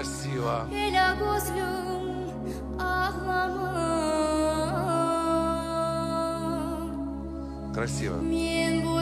красиво. Hele gözlüm ağlama. Красиво. Min bu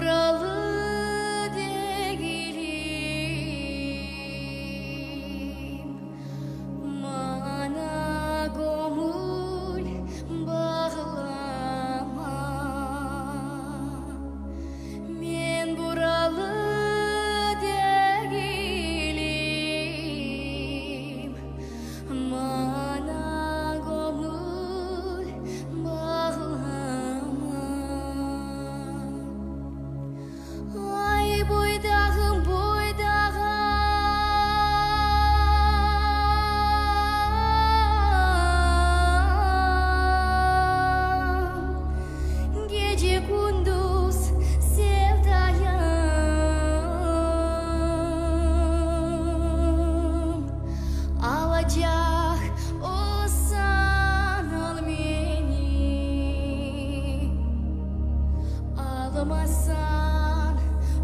Unutmasan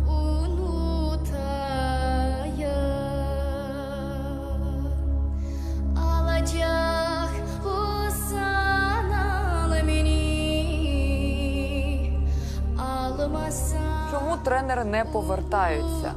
unutayım Alacak o sana meni Almasan Чому тренери не повертаються?